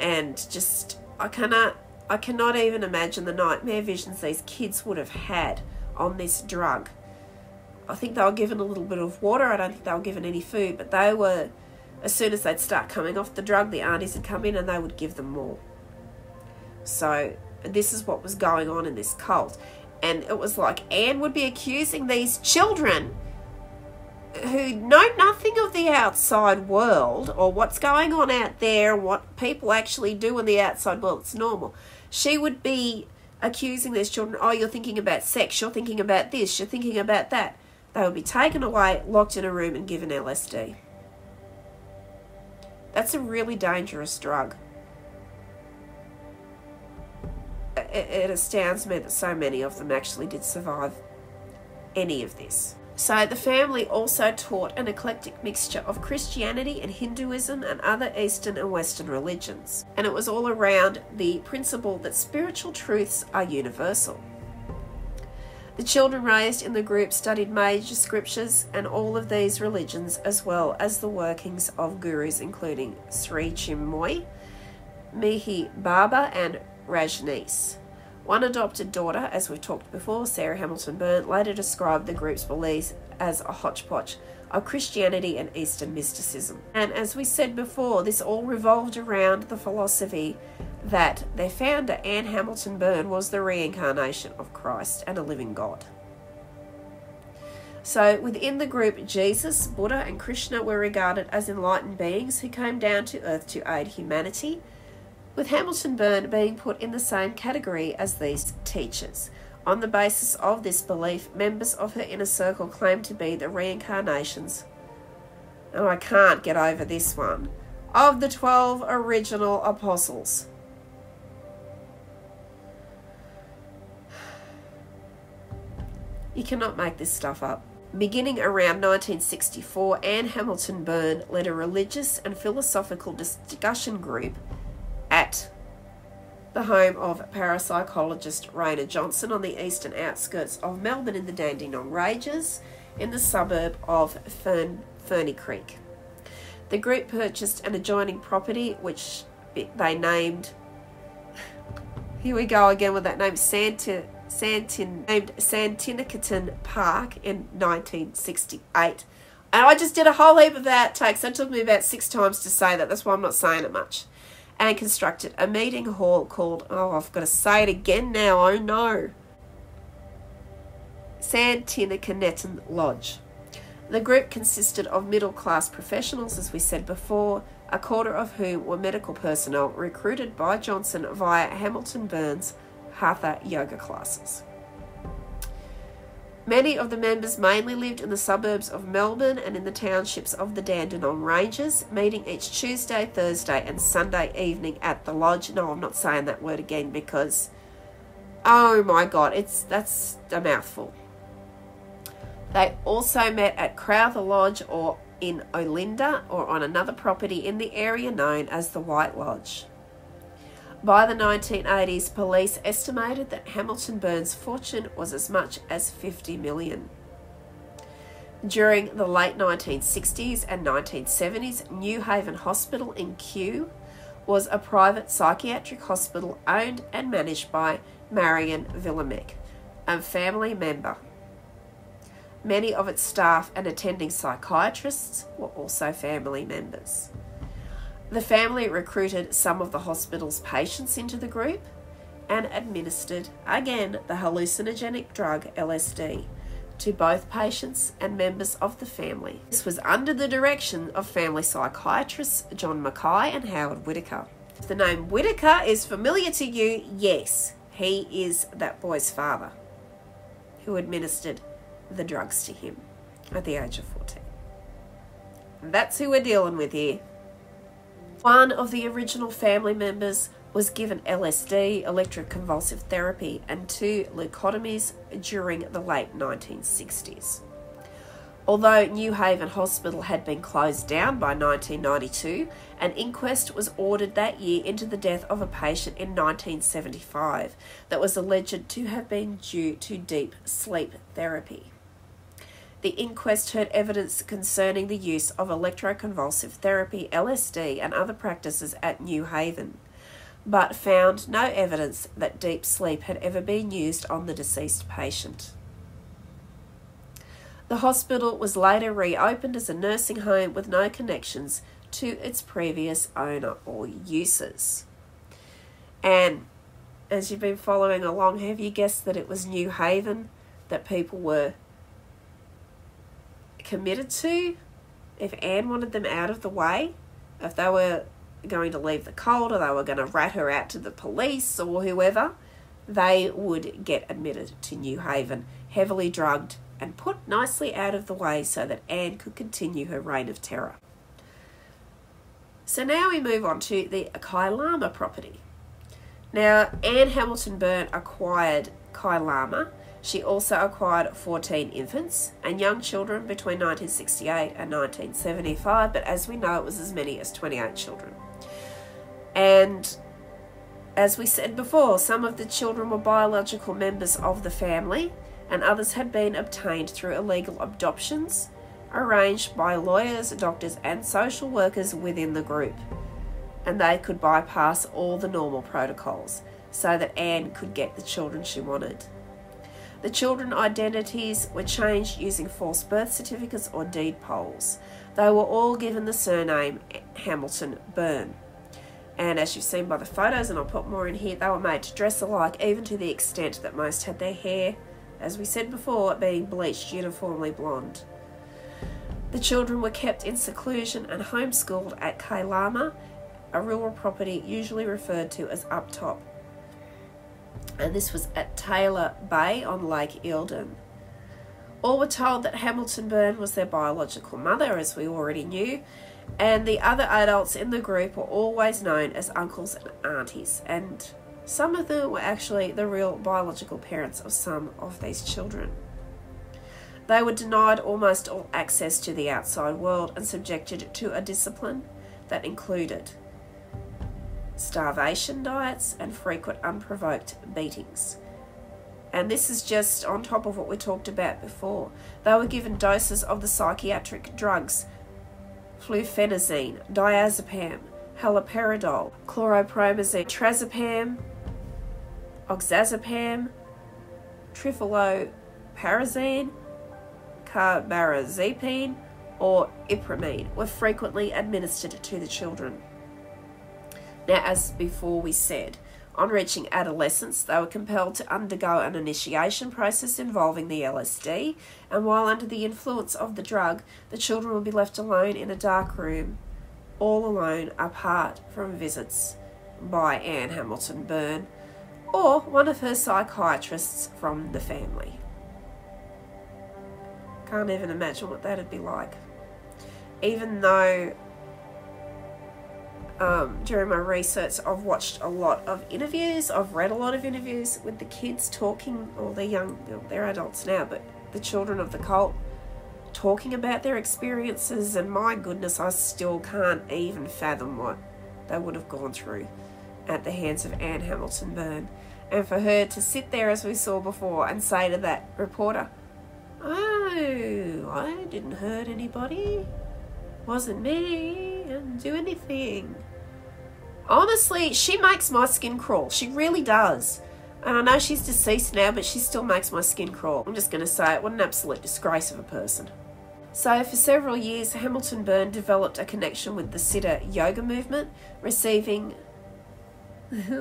and just I cannot I cannot even imagine the nightmare visions these kids would have had on this drug. I think they were given a little bit of water. I don't think they were given any food, but they were as soon as they'd start coming off the drug, the aunties would come in and they would give them more. So this is what was going on in this cult and it was like Anne would be accusing these children who know nothing of the outside world or what's going on out there, what people actually do in the outside world. It's normal. She would be accusing these children, oh, you're thinking about sex, you're thinking about this, you're thinking about that. They would be taken away, locked in a room, and given LSD. That's a really dangerous drug. it, it astounds me that so many of them actually did survive any of this. So the family also taught an eclectic mixture of Christianity and Hinduism and other Eastern and Western religions. And it was all around the principle that spiritual truths are universal. The children raised in the group studied major scriptures and all of these religions, as well as the workings of gurus, including Sri Chinmoy, Meher Baba, and Rajneesh. One adopted daughter, as we've talked before, Sarah Hamilton Byrne, later described the group's beliefs as a hodgepodge of Christianity and Eastern mysticism. And as we said before, this all revolved around the philosophy that their founder, Anne Hamilton Byrne, was the reincarnation of Christ and a living God. So, within the group, Jesus, Buddha, and Krishna were regarded as enlightened beings who came down to earth to aid humanity with Hamilton Byrne being put in the same category as these teachers. On the basis of this belief, members of her inner circle claim to be the reincarnations, and I can't get over this one, of the 12 original apostles. You cannot make this stuff up. Beginning around 1964, Anne Hamilton Byrne led a religious and philosophical discussion group at the home of parapsychologist Raynor Johnson on the eastern outskirts of Melbourne in the Dandenong Ranges in the suburb of Fern, Ferny Creek. The group purchased an adjoining property which they named here we go again with that name Santa Santin named Santiniketan Park in 1968. And I just did a whole heap of that takes. That took me about six times to say that. That's why I'm not saying it much and constructed a meeting hall called, oh, I've got to say it again now, oh no, Santiniketan Lodge. The group consisted of middle class professionals, as we said before, a quarter of whom were medical personnel recruited by Johnson via Hamilton Byrne's Hatha yoga classes. Many of the members mainly lived in the suburbs of Melbourne and in the townships of the Dandenong Ranges, meeting each Tuesday, Thursday, and Sunday evening at the lodge. No, I'm not saying that word again because, oh my god, it's that's a mouthful. They also met at Crowther Lodge or in Olinda or on another property in the area known as the White Lodge. By the 1980s, police estimated that Hamilton Byrne's fortune was as much as 50 million. During the late 1960s and 1970s, Newhaven Hospital in Kew was a private psychiatric hospital owned and managed by Marion Villimek, a family member. Many of its staff and attending psychiatrists were also family members. The family recruited some of the hospital's patients into the group and administered, again, the hallucinogenic drug LSD to both patients and members of the family. This was under the direction of family psychiatrists John Mackay and Howard Whitaker. The name Whitaker is familiar to you, yes, he is that boy's father who administered the drugs to him at the age of 14. And that's who we're dealing with here. One of the original family members was given LSD, electroconvulsive therapy, and two leucotomies during the late 1960s. Although Newhaven Hospital had been closed down by 1992, an inquest was ordered that year into the death of a patient in 1975 that was alleged to have been due to deep sleep therapy. The inquest heard evidence concerning the use of electroconvulsive therapy, LSD, and other practices at Newhaven but found no evidence that deep sleep had ever been used on the deceased patient. The hospital was later reopened as a nursing home with no connections to its previous owner or uses. And as you've been following along, have you guessed that it was Newhaven that people were committed to? If Anne wanted them out of the way, if they were going to leave the cold or they were going to rat her out to the police or whoever, they would get admitted to Newhaven, heavily drugged and put nicely out of the way so that Anne could continue her reign of terror. So now we move on to the Kai Lama property. Now, Anne Hamilton Byrne acquired Kai Lama. She also acquired 14 infants and young children between 1968 and 1975, but as we know, it was as many as 28 children. And as we said before, some of the children were biological members of the family, and others had been obtained through illegal adoptions arranged by lawyers, doctors, and social workers within the group. And they could bypass all the normal protocols so that Anne could get the children she wanted. The children identities were changed using false birth certificates or deed polls. They were all given the surname Hamilton Byrne. And as you've seen by the photos, and I'll put more in here, they were made to dress alike, even to the extent that most had their hair, as we said before, being bleached uniformly blonde. The children were kept in seclusion and homeschooled at Kai Lama, a rural property usually referred to as Uptop. And this was at Taylor Bay on Lake Eildon. All were told that Hamilton Byrne was their biological mother, as we already knew, and the other adults in the group were always known as uncles and aunties, and some of them were actually the real biological parents of some of these children. They were denied almost all access to the outside world and subjected to a discipline that included starvation diets and frequent unprovoked beatings. And this is just on top of what we talked about before. They were given doses of the psychiatric drugs fluphenazine, diazepam, haloperidol, chlorpromazine, trazepam, oxazepam, trifluoperazine, carbamazepine, or ipramine were frequently administered to the children. Now, as before we said, on reaching adolescence, they were compelled to undergo an initiation process involving the LSD, and while under the influence of the drug, the children would be left alone in a dark room, all alone, apart from visits by Anne Hamilton Byrne or one of her psychiatrists from the family. Can't even imagine what that'd be like. Even though um, during my research, I've watched a lot of interviews. I've read a lot of interviews with the kids talking, or they're young, they're adults now, but the children of the cult talking about their experiences, and my goodness, I still can't even fathom what they would have gone through at the hands of Anne Hamilton Byrne. And for her to sit there, as we saw before, and say to that reporter, Oh, I didn't hurt anybody. Wasn't me. I didn't do anything. Honestly, she makes my skin crawl. She really does. And I know she's deceased now, but she still makes my skin crawl. I'm just going to say it. What an absolute disgrace of a person. So, for several years, Hamilton Byrne developed a connection with the Siddha yoga movement, receiving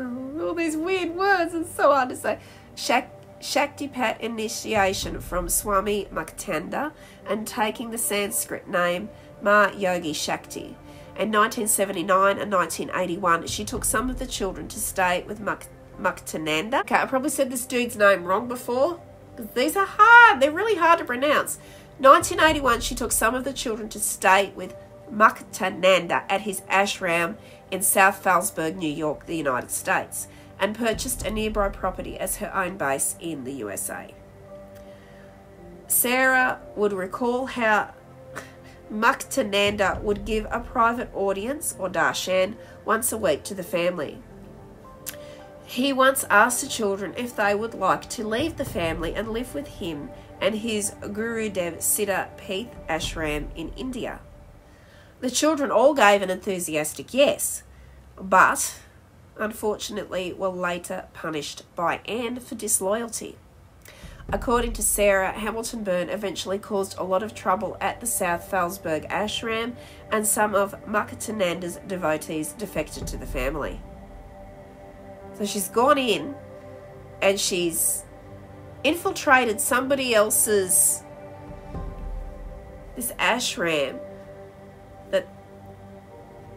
all these weird words. It's so hard to say. Shak- Shaktipat initiation from Swami Muktananda and taking the Sanskrit name Ma Yogi Shakti. In 1979 and 1981, she took some of the children to stay with Muk- Muktananda. Okay, I probably said this dude's name wrong before. These are hard. They're really hard to pronounce. 1981, she took some of the children to stay with Muktananda at his ashram in South Fallsburg, New York, the United States, and purchased a nearby property as her own base in the USA. Sarah would recall how Muktananda would give a private audience, or darshan, once a week to the family. He once asked the children if they would like to leave the family and live with him and his Gurudev Siddha Peeth ashram in India. The children all gave an enthusiastic yes, but unfortunately were later punished by Anne for disloyalty. According to Sarah, Hamilton Byrne eventually caused a lot of trouble at the South Fallsburg ashram, and some of Muktananda's devotees defected to the family. So she's gone in and she's infiltrated somebody else's this ashram that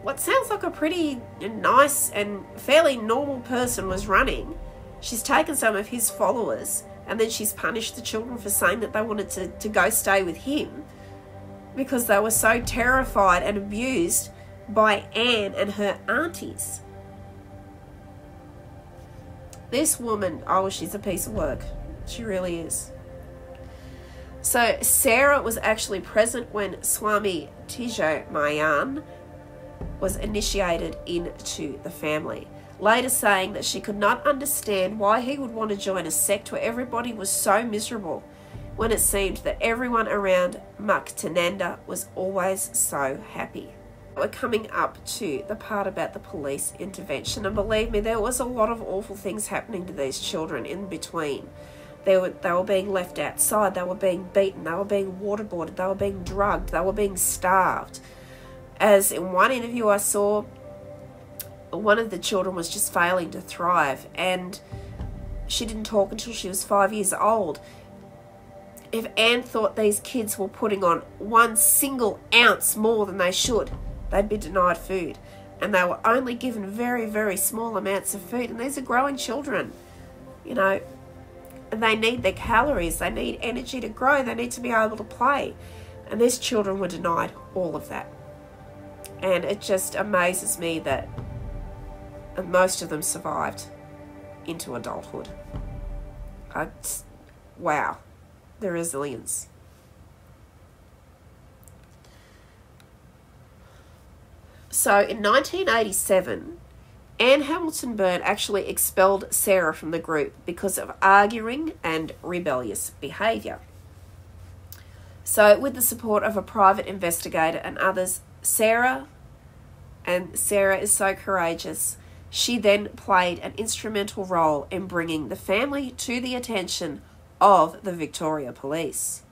what sounds like a pretty nice and fairly normal person was running. She's taken some of his followers and then she's punished the children for saying that they wanted to, to go stay with him because they were so terrified and abused by Anne and her aunties. This woman, oh, she's a piece of work. She really is. So, Sarah was actually present when Swami Tejomayan was initiated into the family, later saying that she could not understand why he would want to join a sect where everybody was so miserable when it seemed that everyone around Muktananda was always so happy. We're coming up to the part about the police intervention, and believe me, there was a lot of awful things happening to these children in between. They were, they were being left outside, they were being beaten, they were being waterboarded, they were being drugged, they were being starved. As in one interview I saw, one of the children was just failing to thrive, and she didn't talk until she was five years old. If Anne thought these kids were putting on one single ounce more than they should, they'd be denied food. And they were only given very, very small amounts of food. And these are growing children. You know, And they need their calories, they need energy to grow, they need to be able to play. And these children were denied all of that. And it just amazes me that most of them survived into adulthood. I, wow, the resilience. So in 1987, Anne Hamilton Byrne actually expelled Sarah from the group because of arguing and rebellious behaviour. So, with the support of a private investigator and others, Sarah, and Sarah is so courageous, she then played an instrumental role in bringing the family to the attention of the Victoria Police.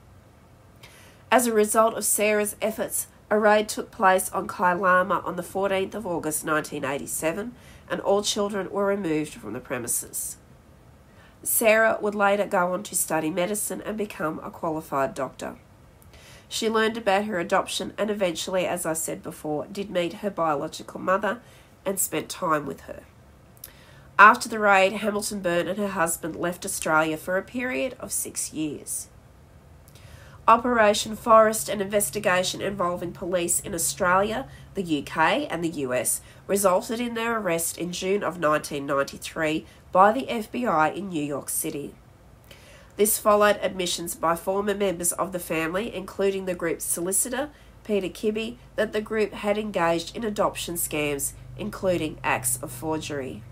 As a result of Sarah's efforts, a raid took place on Kai Lama on the 14th of August 1987 and all children were removed from the premises. Sarah would later go on to study medicine and become a qualified doctor. She learned about her adoption and eventually, as I said before, did meet her biological mother and spent time with her. After the raid, Hamilton Byrne and her husband left Australia for a period of six years. Operation Forest, an investigation involving police in Australia, the UK, and the US, resulted in their arrest in June of 1993 by the FBI in New York City. This followed admissions by former members of the family, including the group's solicitor, Peter Kibbe, that the group had engaged in adoption scams, including acts of forgery.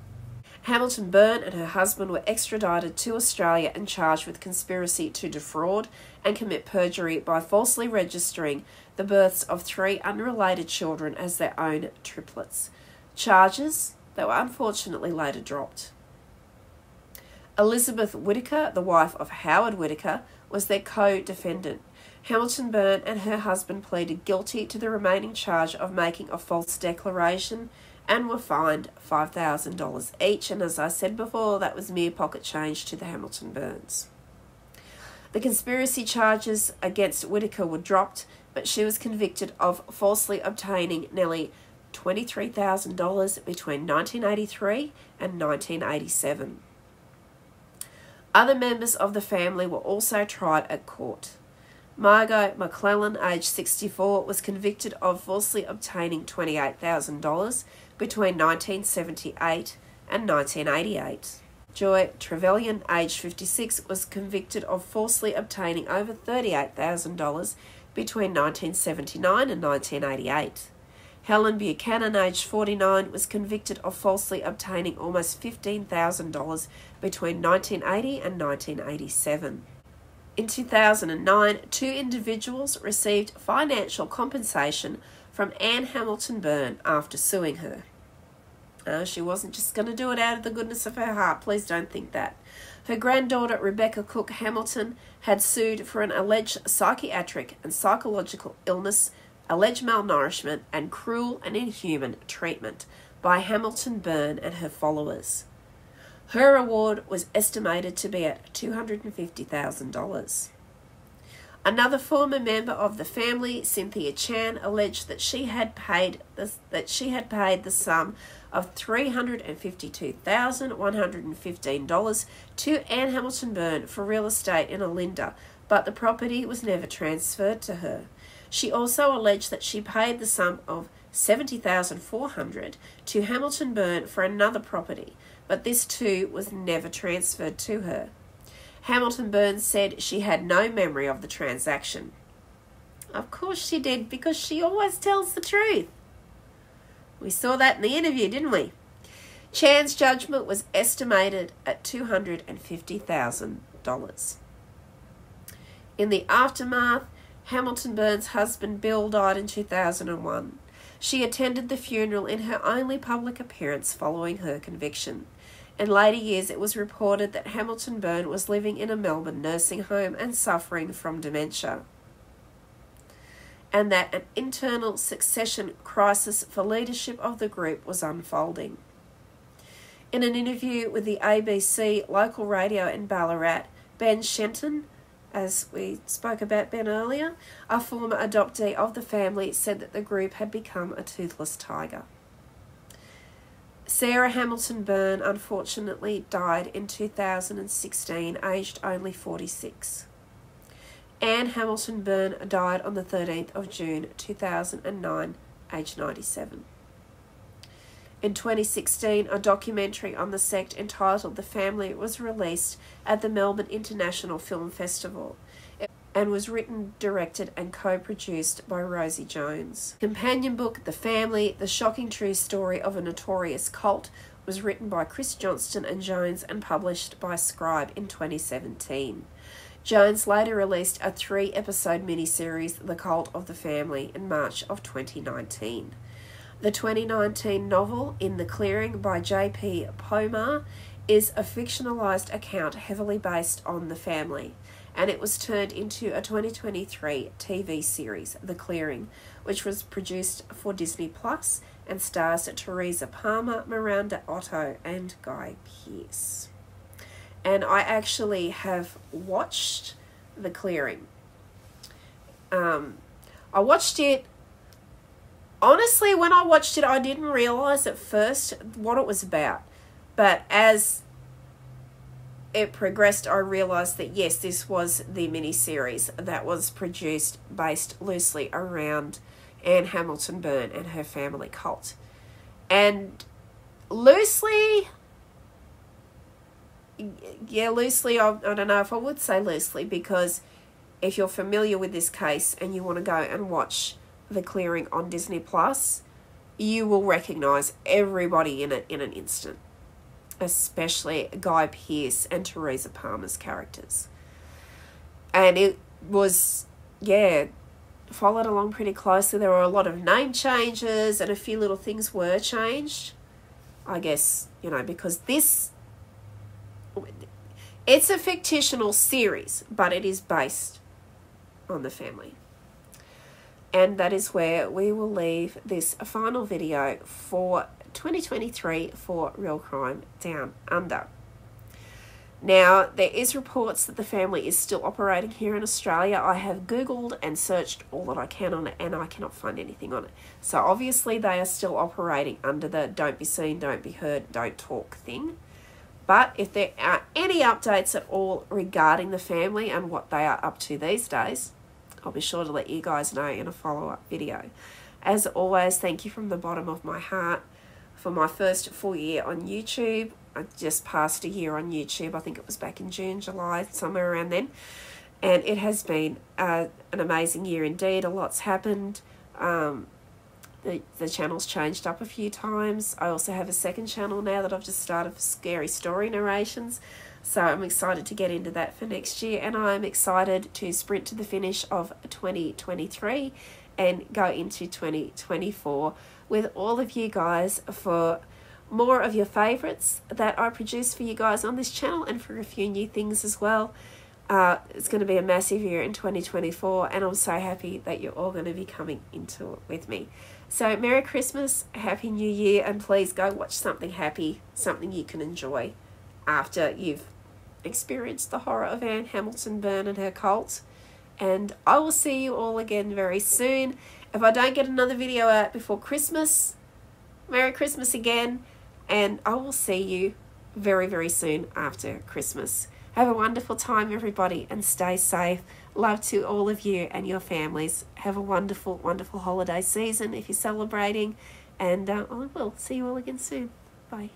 Hamilton Byrne and her husband were extradited to Australia and charged with conspiracy to defraud and commit perjury by falsely registering the births of three unrelated children as their own triplets. Charges that were unfortunately later dropped. Elizabeth Whitaker, the wife of Howard Whitaker, was their co defendant. Hamilton Byrne and her husband pleaded guilty to the remaining charge of making a false declaration and were fined $5,000 each. And as I said before, that was mere pocket change to the Hamilton Byrnes. The conspiracy charges against Whitaker were dropped, but she was convicted of falsely obtaining nearly $23,000 between 1983 and 1987. Other members of the family were also tried at court. Margot McClellan, aged 64, was convicted of falsely obtaining $28,000 between 1978 and 1988. Joy Trevelyan, aged 56, was convicted of falsely obtaining over $38,000 between 1979 and 1988. Helen Buchanan, aged 49, was convicted of falsely obtaining almost $15,000 between 1980 and 1987. In 2009, two individuals received financial compensation from Anne Hamilton Byrne after suing her. Uh, she wasn't just going to do it out of the goodness of her heart, please don't think that. Her granddaughter, Rebecca Cook Hamilton, had sued for an alleged psychiatric and psychological illness alleged malnourishment, and cruel and inhuman treatment by Hamilton Byrne and her followers. Her reward was estimated to be at $250,000. Another former member of the family, Cynthia Chan, alleged that she had paid the, that she had paid the sum of $352,115 to Anne Hamilton Byrne for real estate in Olinda, but the property was never transferred to her. She also alleged that she paid the sum of 70400 to Hamilton Byrne for another property, but this too was never transferred to her. Hamilton Burns said she had no memory of the transaction. Of course she did, because she always tells the truth. We saw that in the interview, didn't we? Chan's judgment was estimated at $250,000. In the aftermath, Hamilton Byrne's husband Bill died in 2001. She attended the funeral in her only public appearance following her conviction. In later years, it was reported that Hamilton Byrne was living in a Melbourne nursing home and suffering from dementia, and that an internal succession crisis for leadership of the group was unfolding. In an interview with the ABC local radio in Ballarat, Ben Shenton, as we spoke about Ben earlier, a former adoptee of the family said that the group had become a toothless tiger. Sarah Hamilton Byrne unfortunately died in 2016, aged only 46. Anne Hamilton Byrne died on the 13th of June 2009, aged 97. In 2016, a documentary on the sect entitled The Family was released at the Melbourne International Film Festival and was written, directed, and co produced by Rosie Jones. Companion book The Family The Shocking True Story of a Notorious Cult was written by Chris Johnston and Jones and published by Scribe in 2017. Jones later released a three episode miniseries, The Cult of the Family, in March of 2019. The 2019 novel In the Clearing by J.P. Pomare is a fictionalized account heavily based on the family, and it was turned into a 2023 TV series, The Clearing, which was produced for Disney Plus and stars Teresa Palmer, Miranda Otto, and Guy Pearce. And I actually have watched The Clearing. Um, I watched it honestly, when I watched it, I didn't realize at first what it was about. But as it progressed, I realized that yes, this was the mini series that was produced based loosely around Anne Hamilton Byrne and her family cult. And loosely, yeah, loosely, I, I don't know if I would say loosely because if you're familiar with this case and you want to go and watch The Clearing on Disney Plus, you will recognize everybody in it in an instant, especially Guy Pearce and Teresa Palmer's characters. And it was, yeah, followed along pretty closely. There were a lot of name changes and a few little things were changed. I guess, you know, because this it's a fictional series, but it is based on the family. And that is where we will leave this final video for 2023 for Real Crime Down Under. Now, there is reports that the family is still operating here in Australia. I have Googled and searched all that I can on it and I cannot find anything on it. So obviously they are still operating under the don't be seen, don't be heard, don't talk thing. But if there are any updates at all regarding the family and what they are up to these days, I'll be sure to let you guys know in a follow up video. As always, thank you from the bottom of my heart for my first full year on YouTube. I just passed a year on YouTube. I think it was back in June, July, somewhere around then. And it has been uh, an amazing year indeed. A lot's happened. Um, the, the channel's changed up a few times. I also have a second channel now that I've just started for scary story narrations. So I'm excited to get into that for next year and I'm excited to sprint to the finish of 2023 and go into 2024 with all of you guys for more of your favorites that I produce for you guys on this channel and for a few new things as well. Uh, it's going to be a massive year in 2024 and I'm so happy that you're all going to be coming into it with me. So, Merry Christmas, Happy New Year, and please go watch something happy, something you can enjoy after you've experienced the horror of Anne Hamilton Byrne and her cult. And I will see you all again very soon. If I don't get another video out before Christmas, Merry Christmas again, and I will see you very, very soon after Christmas. Have a wonderful time, everybody, and stay safe. Love to all of you and your families. Have a wonderful, wonderful holiday season if you're celebrating. And uh, I will see you all again soon. Bye.